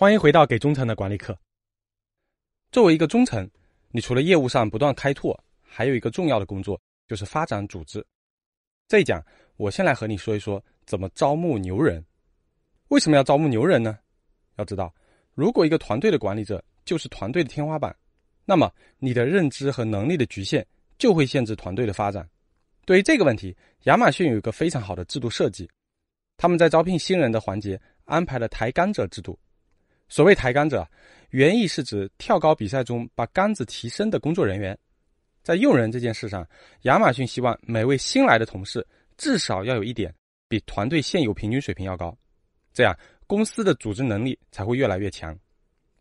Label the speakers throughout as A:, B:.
A: 欢迎回到给中层的管理课。作为一个中层，你除了业务上不断开拓，还有一个重要的工作就是发展组织。这一讲，我先来和你说一说怎么招募牛人。为什么要招募牛人呢？要知道，如果一个团队的管理者就是团队的天花板，那么你的认知和能力的局限就会限制团队的发展。对于这个问题，亚马逊有一个非常好的制度设计，他们在招聘新人的环节安排了抬杆者制度。所谓抬杆者，原意是指跳高比赛中把杆子提升的工作人员。在用人这件事上，亚马逊希望每位新来的同事至少要有一点比团队现有平均水平要高，这样公司的组织能力才会越来越强。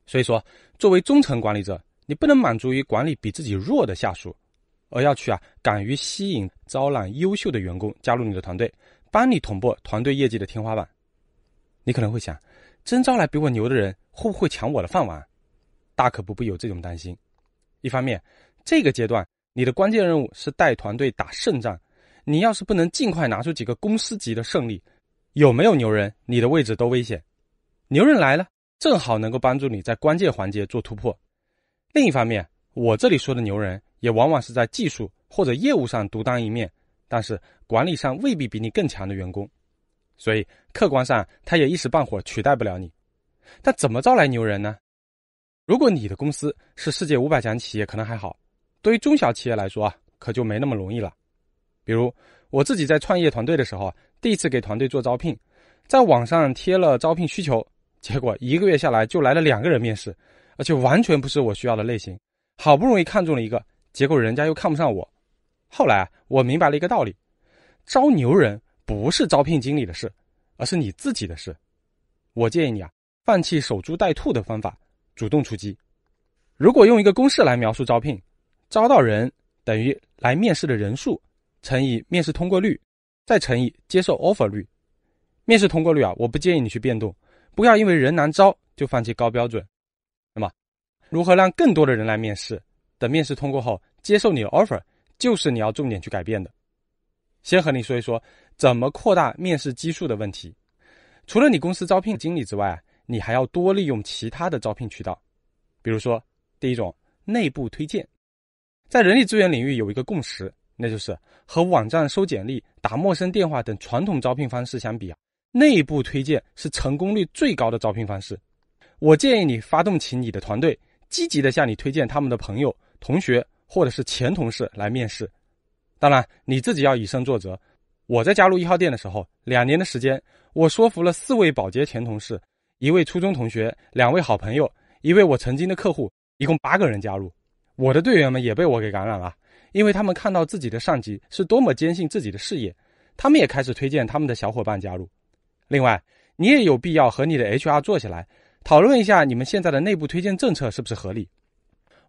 A: 所以说，作为中层管理者，你不能满足于管理比自己弱的下属，而要去啊敢于吸引、招揽优秀的员工加入你的团队，帮你捅破团队业绩的天花板。你可能会想。真招来比我牛的人，会不会抢我的饭碗？大可不必有这种担心。一方面，这个阶段你的关键任务是带团队打胜仗。你要是不能尽快拿出几个公司级的胜利，有没有牛人，你的位置都危险。牛人来了，正好能够帮助你在关键环节做突破。另一方面，我这里说的牛人，也往往是在技术或者业务上独当一面，但是管理上未必比你更强的员工。所以，客观上，他也一时半会取代不了你。但怎么招来牛人呢？如果你的公司是世界五百强企业，可能还好；对于中小企业来说啊，可就没那么容易了。比如我自己在创业团队的时候，第一次给团队做招聘，在网上贴了招聘需求，结果一个月下来就来了两个人面试，而且完全不是我需要的类型。好不容易看中了一个，结果人家又看不上我。后来啊，我明白了一个道理：招牛人。不是招聘经理的事，而是你自己的事。我建议你啊，放弃守株待兔的方法，主动出击。如果用一个公式来描述招聘，招到人等于来面试的人数乘以面试通过率，再乘以接受 offer 率。面试通过率啊，我不建议你去变动，不要因为人难招就放弃高标准。那么，如何让更多的人来面试？等面试通过后接受你的 offer，就是你要重点去改变的。先和你说一说怎么扩大面试基数的问题。除了你公司招聘经理之外，你还要多利用其他的招聘渠道。比如说，第一种内部推荐，在人力资源领域有一个共识，那就是和网站收简历、打陌生电话等传统招聘方式相比啊，内部推荐是成功率最高的招聘方式。我建议你发动起你的团队，积极的向你推荐他们的朋友、同学或者是前同事来面试。当然，你自己要以身作则。我在加入一号店的时候，两年的时间，我说服了四位保洁前同事、一位初中同学、两位好朋友、一位我曾经的客户，一共八个人加入。我的队员们也被我给感染了，因为他们看到自己的上级是多么坚信自己的事业，他们也开始推荐他们的小伙伴加入。另外，你也有必要和你的 HR 坐下来讨论一下，你们现在的内部推荐政策是不是合理。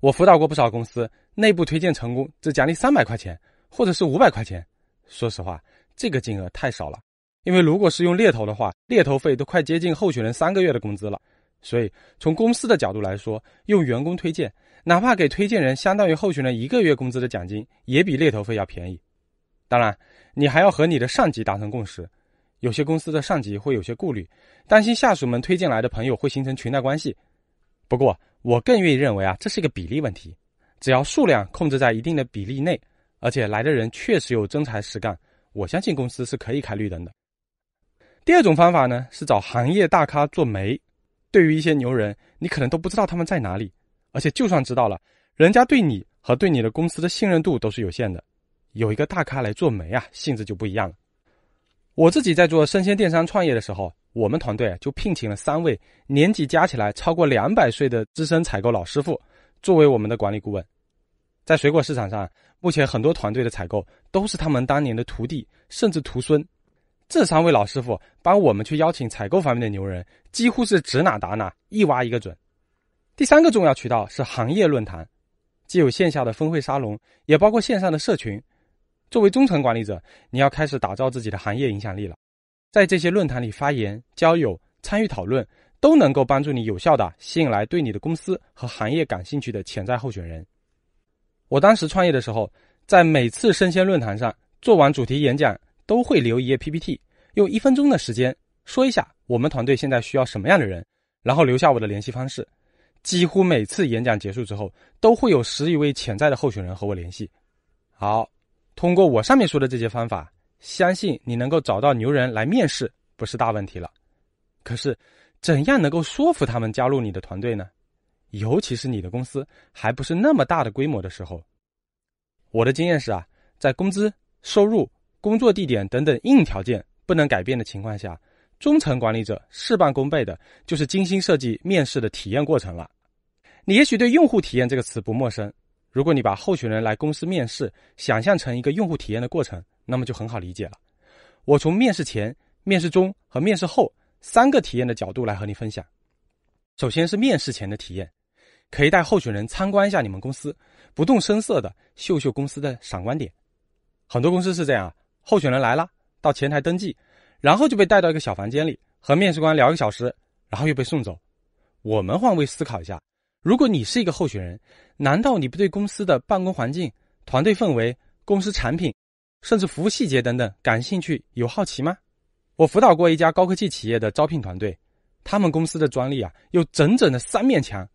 A: 我辅导过不少公司，内部推荐成功只奖励三百块钱。或者是五百块钱，说实话，这个金额太少了。因为如果是用猎头的话，猎头费都快接近候选人三个月的工资了。所以从公司的角度来说，用员工推荐，哪怕给推荐人相当于候选人一个月工资的奖金，也比猎头费要便宜。当然，你还要和你的上级达成共识。有些公司的上级会有些顾虑，担心下属们推荐来的朋友会形成裙带关系。不过，我更愿意认为啊，这是一个比例问题，只要数量控制在一定的比例内。而且来的人确实有真才实干，我相信公司是可以开绿灯的。第二种方法呢，是找行业大咖做媒。对于一些牛人，你可能都不知道他们在哪里，而且就算知道了，人家对你和对你的公司的信任度都是有限的。有一个大咖来做媒啊，性质就不一样了。我自己在做生鲜电商创业的时候，我们团队就聘请了三位年纪加起来超过两百岁的资深采购老师傅，作为我们的管理顾问。在水果市场上，目前很多团队的采购都是他们当年的徒弟，甚至徒孙。这三位老师傅帮我们去邀请采购方面的牛人，几乎是指哪打哪，一挖一个准。第三个重要渠道是行业论坛，既有线下的峰会沙龙，也包括线上的社群。作为中层管理者，你要开始打造自己的行业影响力了。在这些论坛里发言、交友、参与讨论，都能够帮助你有效的吸引来对你的公司和行业感兴趣的潜在候选人。我当时创业的时候，在每次生鲜论坛上做完主题演讲，都会留一页 PPT，用一分钟的时间说一下我们团队现在需要什么样的人，然后留下我的联系方式。几乎每次演讲结束之后，都会有十余位潜在的候选人和我联系。好，通过我上面说的这些方法，相信你能够找到牛人来面试，不是大问题了。可是，怎样能够说服他们加入你的团队呢？尤其是你的公司还不是那么大的规模的时候。我的经验是啊，在工资、收入、工作地点等等硬条件不能改变的情况下。中层管理者事半功倍的，就是精心设计面试的体验过程了。你也许对“用户体验”这个词不陌生。如果你把候选人来公司面试想象成一个用户体验的过程，那么就很好理解了。我从面试前、面试中和面试后三个体验的角度来和你分享。首先是面试前的体验，可以带候选人参观一下你们公司，不动声色的秀秀公司的闪光点。很多公司是这样：候选人来了，到前台登记。然后就被带到一个小房间里，和面试官聊一个小时，然后又被送走。我们换位思考一下，如果你是一个候选人，难道你不对公司的办公环境、团队氛围、公司产品，甚至服务细节等等感兴趣、有好奇吗？我辅导过一家高科技企业的招聘团队，他们公司的专利啊有整整的三面墙，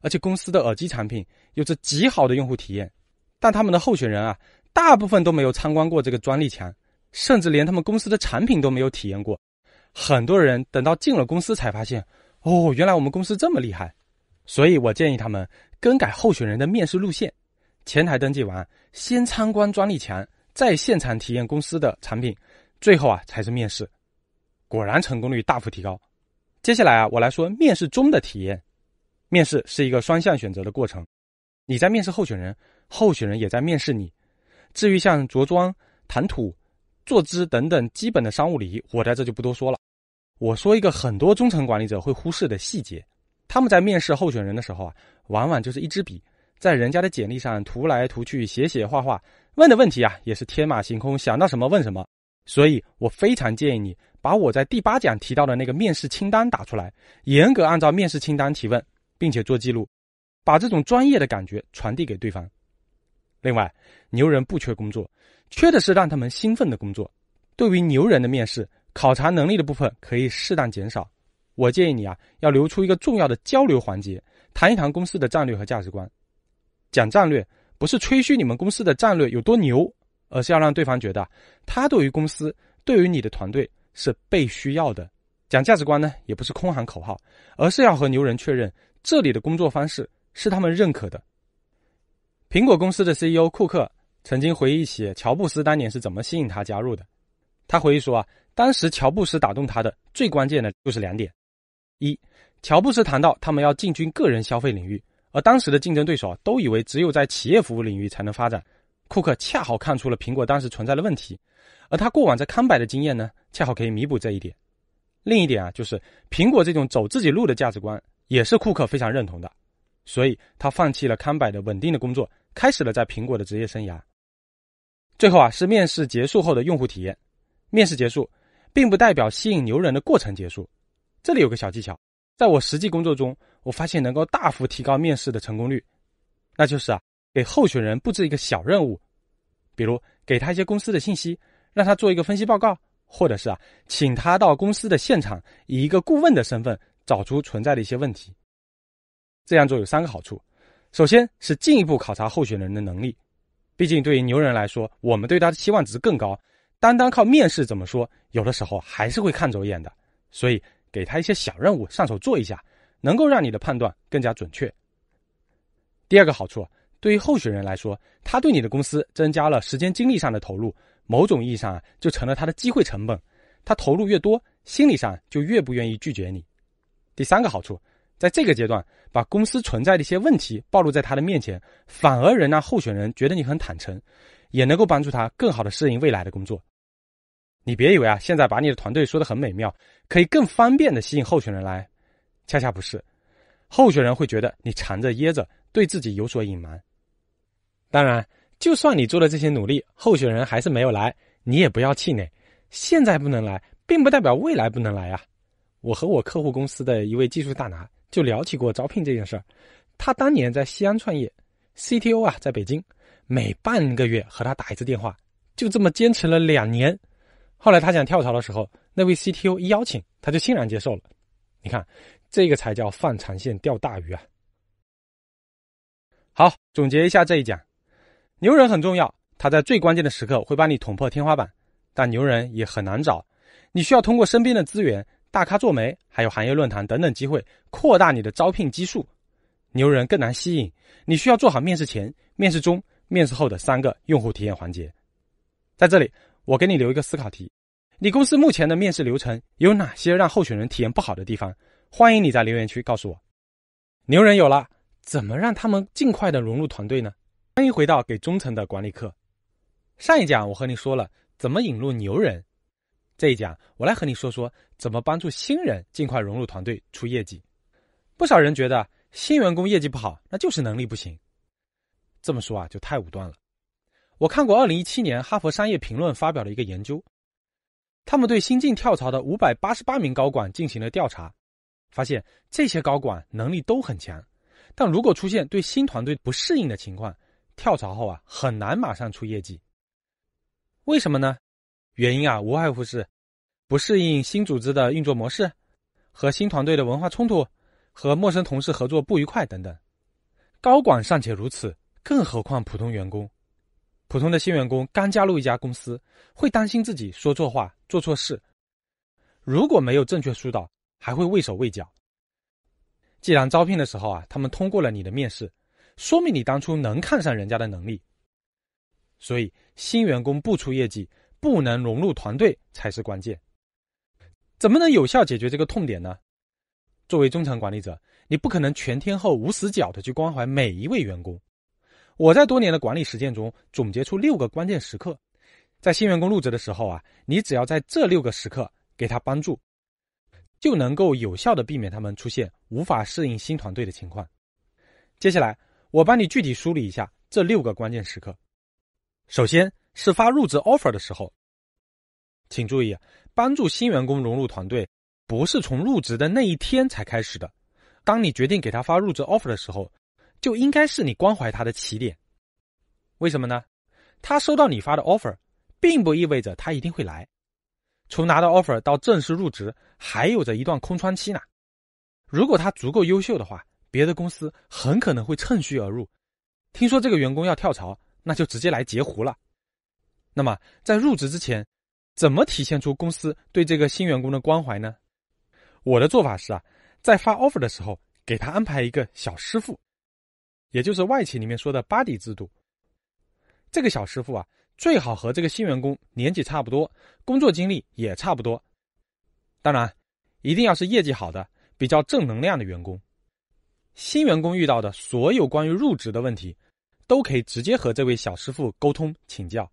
A: 而且公司的耳机产品有着极好的用户体验，但他们的候选人啊大部分都没有参观过这个专利墙。甚至连他们公司的产品都没有体验过，很多人等到进了公司才发现，哦，原来我们公司这么厉害。所以我建议他们更改候选人的面试路线，前台登记完，先参观专利墙，再现场体验公司的产品，最后啊才是面试。果然成功率大幅提高。接下来啊，我来说面试中的体验。面试是一个双向选择的过程，你在面试候选人，候选人也在面试你。至于像着装、谈吐。坐姿等等基本的商务礼仪，我在这就不多说了。我说一个很多中层管理者会忽视的细节：他们在面试候选人的时候啊，往往就是一支笔在人家的简历上涂来涂去、写写画画，问的问题啊也是天马行空，想到什么问什么。所以我非常建议你把我在第八讲提到的那个面试清单打出来，严格按照面试清单提问，并且做记录，把这种专业的感觉传递给对方。另外，牛人不缺工作。缺的是让他们兴奋的工作。对于牛人的面试，考察能力的部分可以适当减少。我建议你啊，要留出一个重要的交流环节，谈一谈公司的战略和价值观。讲战略不是吹嘘你们公司的战略有多牛，而是要让对方觉得他对于公司、对于你的团队是被需要的。讲价值观呢，也不是空喊口号，而是要和牛人确认这里的工作方式是他们认可的。苹果公司的 CEO 库克。曾经回忆起乔布斯当年是怎么吸引他加入的。他回忆说啊，当时乔布斯打动他的最关键的就是两点：一，乔布斯谈到他们要进军个人消费领域，而当时的竞争对手都以为只有在企业服务领域才能发展。库克恰好看出了苹果当时存在的问题，而他过往在康柏的经验呢，恰好可以弥补这一点。另一点啊，就是苹果这种走自己路的价值观也是库克非常认同的，所以他放弃了康柏的稳定的工作，开始了在苹果的职业生涯。最后啊，是面试结束后的用户体验。面试结束，并不代表吸引牛人的过程结束。这里有个小技巧，在我实际工作中，我发现能够大幅提高面试的成功率。那就是啊，给候选人布置一个小任务，比如给他一些公司的信息，让他做一个分析报告，或者是啊，请他到公司的现场，以一个顾问的身份找出存在的一些问题。这样做有三个好处：首先是进一步考察候选人的能力。毕竟，对于牛人来说，我们对他的期望值更高。单单靠面试怎么说，有的时候还是会看走眼的。所以，给他一些小任务上手做一下，能够让你的判断更加准确。第二个好处，对于候选人来说，他对你的公司增加了时间精力上的投入，某种意义上啊，就成了他的机会成本。他投入越多，心理上就越不愿意拒绝你。第三个好处。在这个阶段，把公司存在的一些问题暴露在他的面前，反而能让候选人觉得你很坦诚，也能够帮助他更好的适应未来的工作。你别以为啊，现在把你的团队说的很美妙，可以更方便的吸引候选人来，恰恰不是。候选人会觉得你藏着掖着，对自己有所隐瞒。当然，就算你做了这些努力，候选人还是没有来，你也不要气馁。现在不能来，并不代表未来不能来啊。我和我客户公司的一位技术大拿。就聊起过招聘这件事儿，他当年在西安创业，CTO 啊在北京，每半个月和他打一次电话，就这么坚持了两年。后来他想跳槽的时候，那位 CTO 一邀请，他就欣然接受了。你看，这个才叫放长线钓大鱼啊！好，总结一下这一讲，牛人很重要，他在最关键的时刻会帮你捅破天花板，但牛人也很难找，你需要通过身边的资源、大咖做媒，还有行业论坛等等机会，扩大你的招聘基数。牛人更难吸引，你需要做好面试前、面试中、面试后的三个用户体验环节。在这里，我给你留一个思考题：你公司目前的面试流程有哪些让候选人体验不好的地方？欢迎你在留言区告诉我。牛人有了，怎么让他们尽快的融入团队呢？欢迎回到给中层的管理课。上一讲我和你说了怎么引入牛人，这一讲我来和你说说怎么帮助新人尽快融入团队出业绩。不少人觉得新员工业绩不好，那就是能力不行。这么说啊，就太武断了。我看过二零一七年哈佛商业评论发表的一个研究，他们对新晋跳槽的五百八十八名高管进行了调查。发现这些高管能力都很强，但如果出现对新团队不适应的情况，跳槽后啊很难马上出业绩。为什么呢？原因啊无外乎是不适应新组织的运作模式，和新团队的文化冲突，和陌生同事合作不愉快等等。高管尚且如此，更何况普通员工？普通的新员工刚加入一家公司，会担心自己说错话、做错事，如果没有正确疏导。还会畏手畏脚。既然招聘的时候啊，他们通过了你的面试，说明你当初能看上人家的能力。所以新员工不出业绩，不能融入团队才是关键。怎么能有效解决这个痛点呢？作为中层管理者，你不可能全天候无死角的去关怀每一位员工。我在多年的管理实践中总结出六个关键时刻，在新员工入职的时候啊，你只要在这六个时刻给他帮助。就能够有效的避免他们出现无法适应新团队的情况。接下来，我帮你具体梳理一下这六个关键时刻。首先是发入职 offer 的时候，请注意，帮助新员工融入团队，不是从入职的那一天才开始的。当你决定给他发入职 offer 的时候，就应该是你关怀他的起点。为什么呢？他收到你发的 offer，并不意味着他一定会来。从拿到 offer 到正式入职，还有着一段空窗期呢。如果他足够优秀的话，别的公司很可能会趁虚而入。听说这个员工要跳槽，那就直接来截胡了。那么在入职之前，怎么体现出公司对这个新员工的关怀呢？我的做法是啊，在发 offer 的时候，给他安排一个小师傅，也就是外企里面说的 buddy 制度。这个小师傅啊。最好和这个新员工年纪差不多，工作经历也差不多。当然，一定要是业绩好的、比较正能量的员工。新员工遇到的所有关于入职的问题，都可以直接和这位小师傅沟通请教。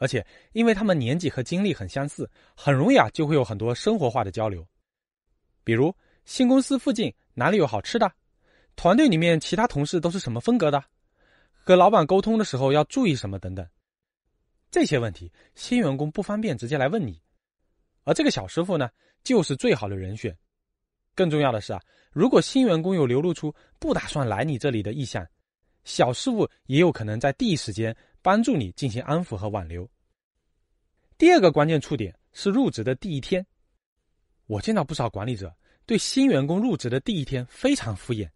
A: 而且，因为他们年纪和经历很相似，很容易啊就会有很多生活化的交流。比如，新公司附近哪里有好吃的？团队里面其他同事都是什么风格的？和老板沟通的时候要注意什么？等等。这些问题，新员工不方便直接来问你，而这个小师傅呢，就是最好的人选。更重要的是啊，如果新员工有流露出不打算来你这里的意向，小师傅也有可能在第一时间帮助你进行安抚和挽留。第二个关键触点是入职的第一天，我见到不少管理者对新员工入职的第一天非常敷衍，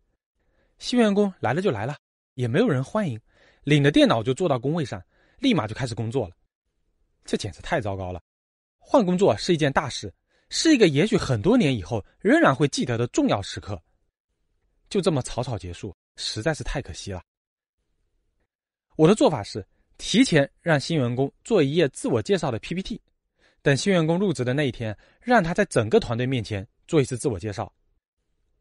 A: 新员工来了就来了，也没有人欢迎，领着电脑就坐到工位上。立马就开始工作了，这简直太糟糕了。换工作是一件大事，是一个也许很多年以后仍然会记得的重要时刻。就这么草草结束，实在是太可惜了。我的做法是提前让新员工做一页自我介绍的 PPT，等新员工入职的那一天，让他在整个团队面前做一次自我介绍。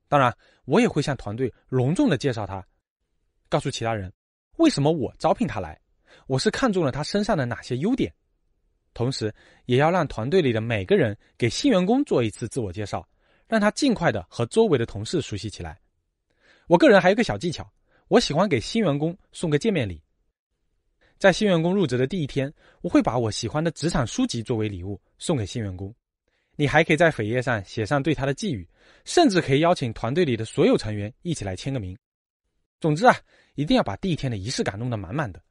A: 当然，我也会向团队隆重的介绍他，告诉其他人为什么我招聘他来。我是看中了他身上的哪些优点，同时也要让团队里的每个人给新员工做一次自我介绍，让他尽快的和周围的同事熟悉起来。我个人还有个小技巧，我喜欢给新员工送个见面礼。在新员工入职的第一天，我会把我喜欢的职场书籍作为礼物送给新员工。你还可以在扉页上写上对他的寄语，甚至可以邀请团队里的所有成员一起来签个名。总之啊，一定要把第一天的仪式感弄得满满的。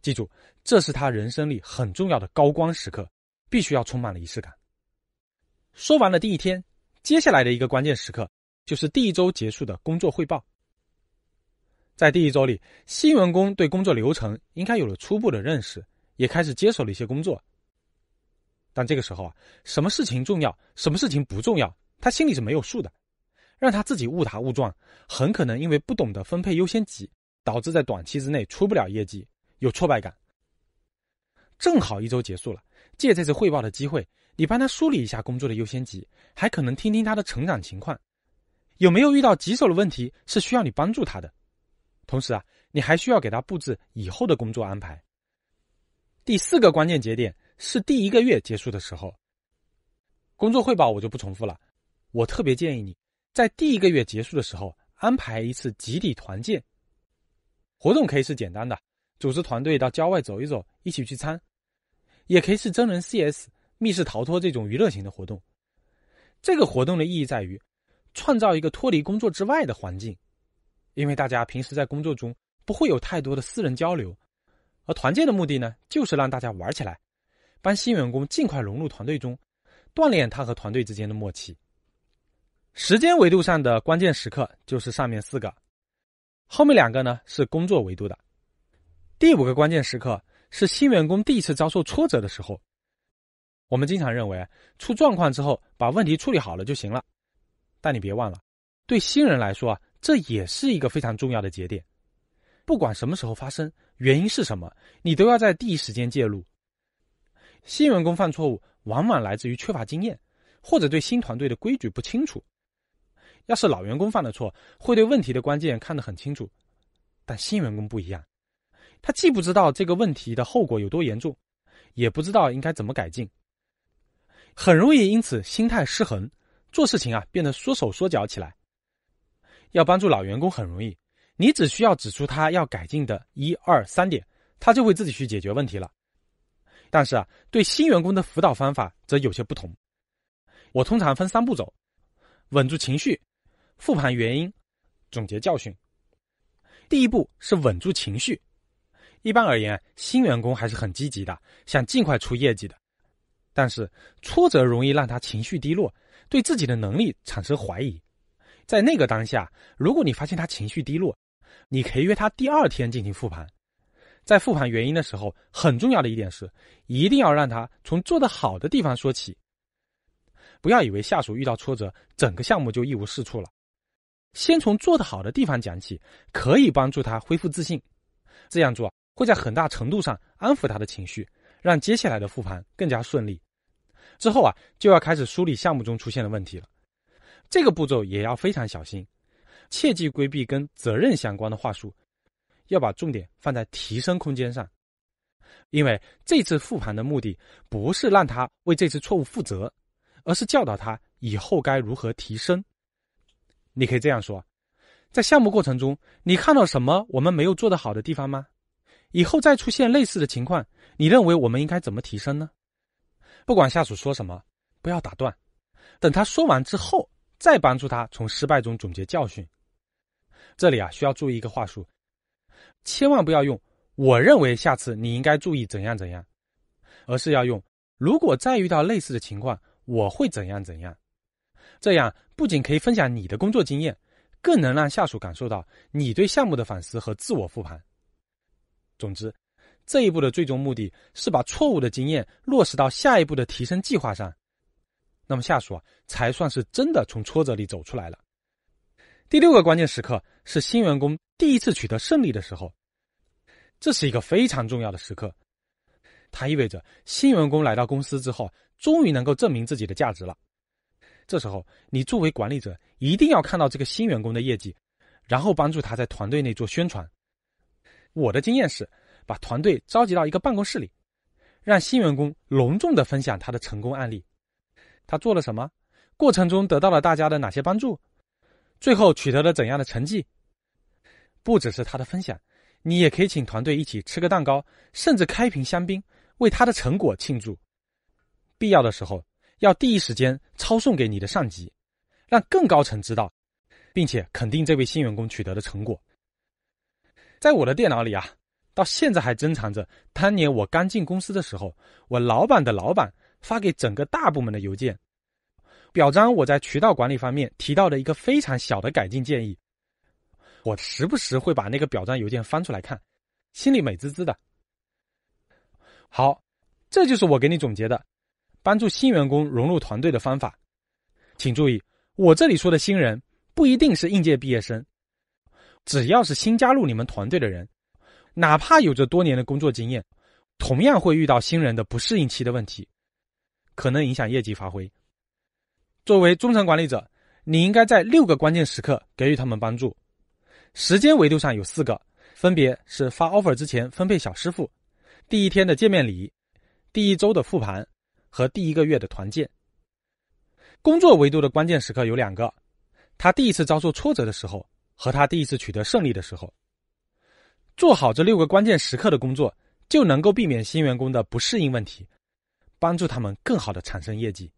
A: 记住，这是他人生里很重要的高光时刻，必须要充满了仪式感。说完了第一天，接下来的一个关键时刻就是第一周结束的工作汇报。在第一周里，新员工对工作流程应该有了初步的认识，也开始接手了一些工作。但这个时候啊，什么事情重要，什么事情不重要，他心里是没有数的，让他自己误打误撞，很可能因为不懂得分配优先级，导致在短期之内出不了业绩，有挫败感。正好一周结束了，借这次汇报的机会，你帮他梳理一下工作的优先级，还可能听听他的成长情况，有没有遇到棘手的问题是需要你帮助他的。同时啊，你还需要给他布置以后的工作安排。第四个关键节点。是第一个月结束的时候，工作汇报我就不重复了。我特别建议你在第一个月结束的时候安排一次集体团建活动，可以是简单的，组织团队到郊外走一走，一起聚餐；也可以是真人 CS、密室逃脱这种娱乐型的活动。这个活动的意义在于创造一个脱离工作之外的环境，因为大家平时在工作中不会有太多的私人交流，而团建的目的呢，就是让大家玩起来。帮新员工尽快融入团队中，锻炼他和团队之间的默契。时间维度上的关键时刻就是上面四个，后面两个呢是工作维度的。第五个关键时刻是新员工第一次遭受挫折的时候。我们经常认为出状况之后把问题处理好了就行了，但你别忘了，对新人来说啊，这也是一个非常重要的节点。不管什么时候发生，原因是什么，你都要在第一时间介入。新员工犯错误，往往来自于缺乏经验，或者对新团队的规矩不清楚。要是老员工犯的错，会对问题的关键看得很清楚，但新员工不一样，他既不知道这个问题的后果有多严重，也不知道应该怎么改进，很容易因此心态失衡，做事情啊变得缩手缩脚起来。要帮助老员工很容易，你只需要指出他要改进的一二三点，他就会自己去解决问题了。但是啊，对新员工的辅导方法则有些不同。我通常分三步走：稳住情绪、复盘原因、总结教训。第一步是稳住情绪。一般而言，新员工还是很积极的，想尽快出业绩的。但是挫折容易让他情绪低落，对自己的能力产生怀疑。在那个当下，如果你发现他情绪低落，你可以约他第二天进行复盘。在复盘原因的时候，很重要的一点是，一定要让他从做得好的地方说起。不要以为下属遇到挫折，整个项目就一无是处了。先从做得好的地方讲起，可以帮助他恢复自信。这样做会在很大程度上安抚他的情绪，让接下来的复盘更加顺利。之后啊，就要开始梳理项目中出现的问题了。这个步骤也要非常小心，切忌规避跟责任相关的话术。要把重点放在提升空间上，因为这次复盘的目的不是让他为这次错误负责，而是教导他以后该如何提升。你可以这样说：在项目过程中，你看到什么我们没有做得好的地方吗？以后再出现类似的情况，你认为我们应该怎么提升呢？不管下属说什么，不要打断，等他说完之后，再帮助他从失败中总结教训。这里啊，需要注意一个话术。千万不要用“我认为下次你应该注意怎样怎样”，而是要用“如果再遇到类似的情况，我会怎样怎样”。这样不仅可以分享你的工作经验，更能让下属感受到你对项目的反思和自我复盘。总之，这一步的最终目的是把错误的经验落实到下一步的提升计划上，那么下属啊才算是真的从挫折里走出来了。第六个关键时刻是新员工第一次取得胜利的时候，这是一个非常重要的时刻，它意味着新员工来到公司之后，终于能够证明自己的价值了。这时候，你作为管理者一定要看到这个新员工的业绩，然后帮助他在团队内做宣传。我的经验是，把团队召集到一个办公室里，让新员工隆重的分享他的成功案例，他做了什么，过程中得到了大家的哪些帮助。最后取得了怎样的成绩？不只是他的分享，你也可以请团队一起吃个蛋糕，甚至开瓶香槟，为他的成果庆祝。必要的时候，要第一时间抄送给你的上级，让更高层知道，并且肯定这位新员工取得的成果。在我的电脑里啊，到现在还珍藏着当年我刚进公司的时候，我老板的老板发给整个大部门的邮件。表彰我在渠道管理方面提到的一个非常小的改进建议。我时不时会把那个表彰邮件翻出来看，心里美滋滋的。好，这就是我给你总结的帮助新员工融入团队的方法。请注意，我这里说的新人不一定是应届毕业生，只要是新加入你们团队的人，哪怕有着多年的工作经验，同样会遇到新人的不适应期的问题，可能影响业绩发挥。作为中层管理者，你应该在六个关键时刻给予他们帮助。时间维度上有四个，分别是发 offer 之前分配小师傅、第一天的见面礼、第一周的复盘和第一个月的团建。工作维度的关键时刻有两个：他第一次遭受挫折的时候和他第一次取得胜利的时候。做好这六个关键时刻的工作，就能够避免新员工的不适应问题，帮助他们更好的产生业绩。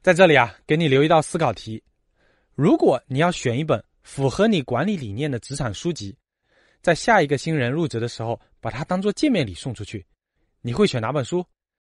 A: 在这里啊，给你留一道思考题：如果你要选一本符合你管理理念的职场书籍，在下一个新人入职的时候，把它当做见面礼送出去，你会选哪本书？